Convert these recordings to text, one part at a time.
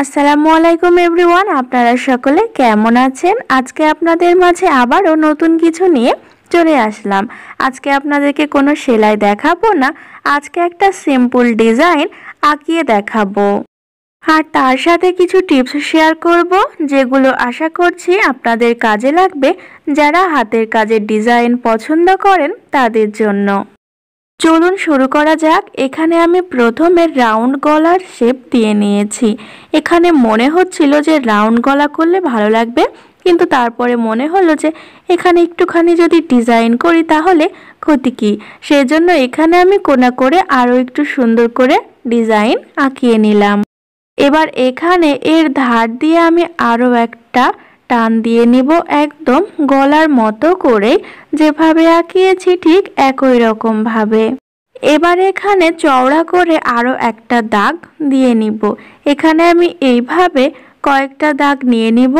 আসসালামু আলাইকুম এভরিওয়ান, আপনারা সকলে কেমন আছেন? আজকে আপনাদের মাঝে আবারও নতুন কিছু নিয়ে চলে আসলাম। আজকে আপনাদেরকে কোনো সেলাই দেখাবো না, আজকে একটা সিম্পল ডিজাইন আঁকিয়ে দেখাবো। আর তার সাথে কিছু টিপস শেয়ার করব, যেগুলো আশা করছি আপনাদের কাজে লাগবে যারা হাতের কাজের ডিজাইন পছন্দ করেন তাদের জন্য। চলুন শুরু করা যাক। এখানে আমি প্রথমে রাউন্ড গলার শেপ দিয়ে নিয়েছি। এখানে মনে হচ্ছিল যে রাউন্ড গলা করলে ভালো লাগবে, কিন্তু তারপরে মনে হলো যে এখানে একটুখানি যদি ডিজাইন করি তাহলে ক্ষতি কী? সেজন্য এখানে আমি কোনা করে আরও একটু সুন্দর করে ডিজাইন আঁকিয়ে নিলাম। এবার এখানে এর ধার দিয়ে আমি আরও একটা টান দিয়ে নিব একদম গলার মতো করে, যেভাবে আঁকিয়েছি ঠিক একই রকম ভাবে। এবার এখানে চওড়া করে আরও একটা দাগ দিয়ে নিব। এখানে আমি এইভাবে কয়েকটা দাগ নিয়ে নিব,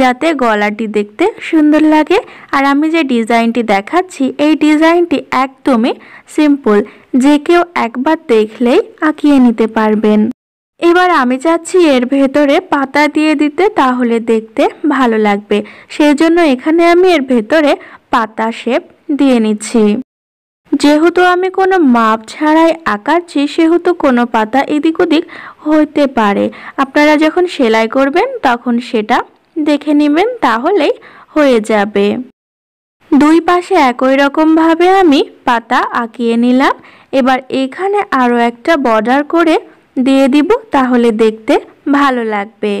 যাতে গলাটি দেখতে সুন্দর লাগে। আর আমি যে ডিজাইনটি দেখাচ্ছি, এই ডিজাইনটি একদমই সিম্পল। যে কেউ একবার দেখলেই আঁকিয়ে নিতে পারবেন। এবার আমি চাচ্ছি এর ভেতরে পাতা দিয়ে দিতে, তাহলে দেখতে ভালো লাগবে। সেই জন্য এখানে আমি এর ভেতরে পাতা শেপ দিয়ে নিচ্ছি। যেহেতু আমি কোনো মাপ ছাড়াই আঁকাচ্ছি, সেহেতু কোনো পাতা এদিক ওদিক হইতে পারে। আপনারা যখন সেলাই করবেন, তখন সেটা দেখে নেবেন, তাহলেই হয়ে যাবে। দুই পাশে একই রকমভাবে আমি পাতা আঁকিয়ে নিলাম। এবার এখানে আরও একটা বর্ডার করে দিয়ে দিব তাহলে দেখতে ভালো লাগবে।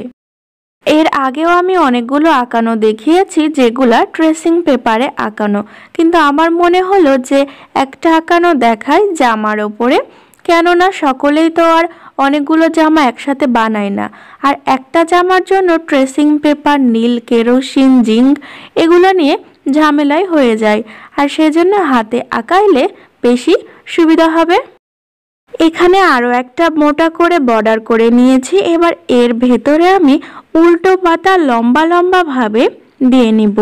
এর আগেও আমি অনেকগুলো আঁকানো দেখিয়েছি যেগুলা ট্রেসিং পেপারে আঁকানো। কিন্তু আমার মনে হলো যে একটা আঁকানো দেখায় জামার ওপরে। কেননা সকলেই তো আর অনেকগুলো জামা একসাথে বানায় না। আর একটা জামার জন্য ট্রেসিং পেপার, নীল কেরোসিন, জিঙ্ক এগুলো নিয়ে ঝামেলাই হয়ে যায়। আর সেজন্য হাতে আঁকাইলে বেশি সুবিধা হবে। এখানে আরও একটা মোটা করে বর্ডার করে নিয়েছি। এবার এর ভেতরে আমি উল্টো পাতা লম্বা লম্বা ভাবে দিয়ে নিব।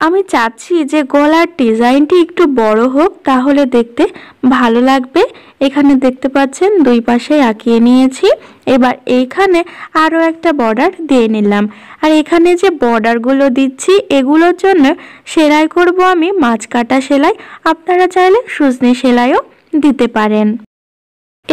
আমি চাচ্ছি যে গলার ডিজাইনটি একটু বড় হোক, তাহলে দেখতে ভালো লাগবে। এখানে দেখতে পাচ্ছেন দুই পাশে আঁকিয়ে নিয়েছি। এবার এইখানে আরও একটা বর্ডার দিয়ে নিলাম। আর এখানে যে বর্ডারগুলো দিচ্ছি, এগুলোর জন্য সেলাই করব আমি মাছ কাটা সেলাই। আপনারা চাইলে সুজনি সেলাইও দিতে পারেন।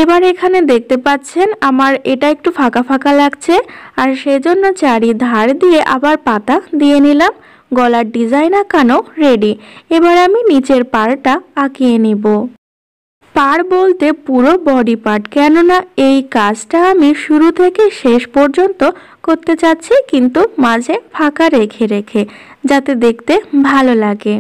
এবার এখানে দেখতে পাচ্ছেন আমার এটা একটু ফাঁকা ফাঁকা লাগছে, আর সেজন্য চারি ধার দিয়ে আবার পাতা দিয়ে নিলাম। গলার ডিজাইন আঁকানো রেডি এবার আমি নিচের পাড়টা আঁকিয়ে নিব। পার বলতে পুরো বডি পার্ট কেননা এই কাজটা আমি শুরু থেকে শেষ পর্যন্ত করতে চাচ্ছি, কিন্তু মাঝে ফাঁকা রেখে রেখে, যাতে দেখতে ভালো লাগে।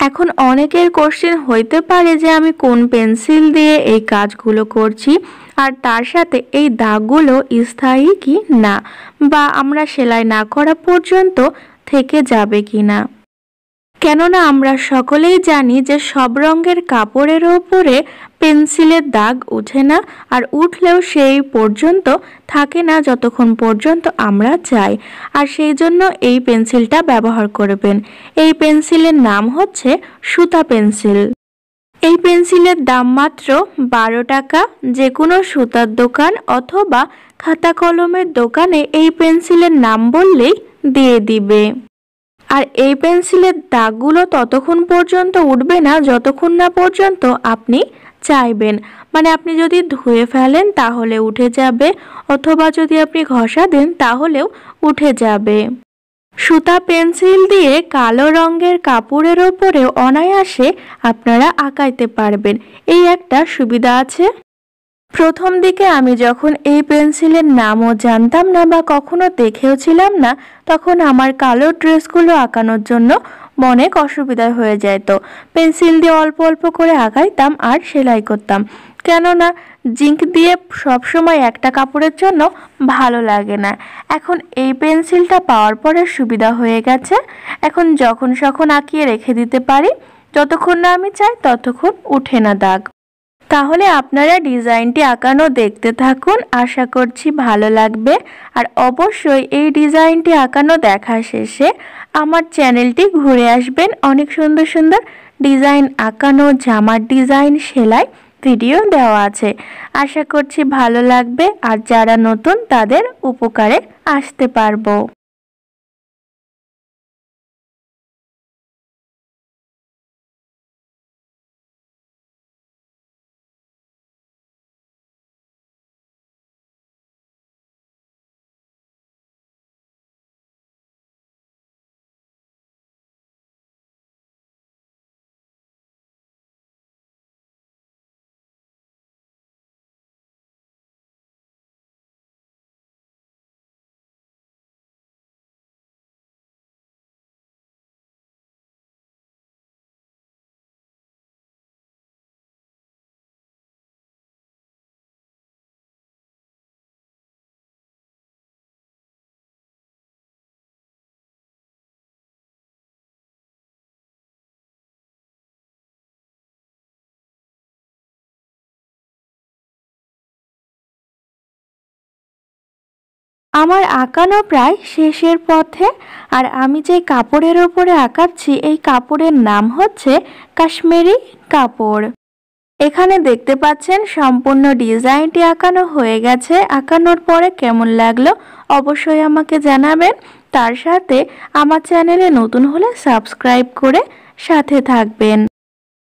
এখন অনেকের কোশ্চেন হইতে পারে যে আমি কোন পেন্সিল দিয়ে এই কাজগুলো করছি, আর তার সাথে এই দাগগুলো স্থায়ী কি না, বা আমরা সেলাই না করা পর্যন্ত থেকে যাবে কি না। কেননা আমরা সকলেই জানি যে সব রঙের কাপড়ের ওপরে পেন্সিলের দাগ উঠে না আর উঠলেও সেই পর্যন্ত থাকে না যতক্ষণ পর্যন্ত আমরা চাই আর সেই জন্য এই পেন্সিলটা ব্যবহার করবেন। এই পেন্সিলের নাম হচ্ছে সুতা পেন্সিল। এই পেন্সিলের দাম মাত্র বারো টাকা। যে কোনো সুতার দোকান অথবা খাতা কলমের দোকানে এই পেন্সিলের নাম বললেই দিয়ে দিবে। আর এই পেন্সিলের দাগগুলো ততক্ষণ পর্যন্ত উঠবে না, যতক্ষণ না পর্যন্ত আপনি চাইবেন। মানে আপনি যদি ধুয়ে ফেলেন তাহলে উঠে যাবে, অথবা যদি আপনি ঘষা দেন তাহলেও উঠে যাবে। সুতা পেন্সিল দিয়ে কালো রঙের কাপড়ের ওপরে অনায়াসে আপনারা আঁকাইতে পারবেন। এই একটা সুবিধা আছে। প্রথম দিকে আমি যখন এই পেন্সিলের নামও জানতাম না বা কখনো দেখেও ছিলাম না, তখন আমার কালো ড্রেসগুলো আঁকানোর জন্য অনেক অসুবিধা হয়ে যেত পেন্সিল দিয়ে অল্প অল্প করে আঁকাইতাম আর সেলাই করতাম। কেননা, জিঙ্ক দিয়ে সবসময় একটা কাপড়ের জন্য ভালো লাগে না। এখন এই পেন্সিলটা পাওয়ার পরে সুবিধা হয়ে গেছে। এখন যখন সখন আঁকিয়ে রেখে দিতে পারি। যতক্ষণ না আমি চাই, ততক্ষণ উঠে না দাগ। তাহলে আপনারা ডিজাইনটি আঁকানো দেখতে থাকুন। আশা করছি ভালো লাগবে। আর অবশ্যই এই ডিজাইনটি আঁকানো দেখা শেষে আমার চ্যানেলটি ঘুরে আসবেন। অনেক সুন্দর সুন্দর ডিজাইন আঁকানো, জামার ডিজাইন, সেলাই ভিডিও দেওয়া আছে। আশা করছি ভালো লাগবে। আর যারা নতুন তাদের উপকারে আসতে পারব। আমার আঁকানো প্রায় শেষের পথে, আর আমি যে কাপড়ের ওপরে আঁকাচ্ছি, এই কাপড়ের নাম হচ্ছে কাশ্মীরি কাপড়। এখানে দেখতে পাচ্ছেন সম্পূর্ণ ডিজাইনটি আঁকানো হয়ে গেছে। আঁকানোর পরে কেমন লাগল অবশ্যই আমাকে জানাবেন। তার সাথে আমার চ্যানেলে নতুন হলে সাবস্ক্রাইব করে সাথে থাকবেন।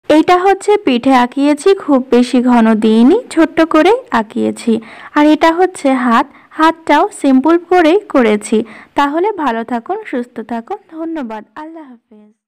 এইটা হচ্ছে পিঠে আঁকিয়েছি, খুব বেশি ঘন দিইনি, ছোট্ট করে আঁকিয়েছি। আর এটা হচ্ছে হাত হাতটাও সিম্পল করেই করেছি। তাহলে ভালো থাকুন সুস্থ থাকুন। ধন্যবাদ। আল্লাহ হাফেজ।